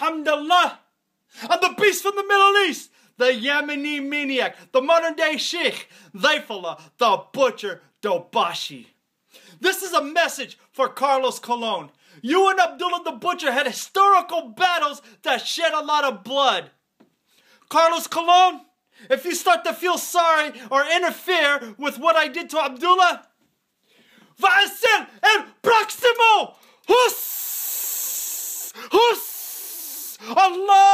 Hamdallah. And the beast from the Middle East, the Yemeni maniac, the modern day Sheikh, Diafullah, the butcher Dobashi. This is a message for Carlos Colon. You and Abdullah the Butcher had historical battles that shed a lot of blood. Carlos Colon, if you start to feel sorry or interfere with what I did to Abdullah, va a ser el próximo. Hus! Hus! Allah!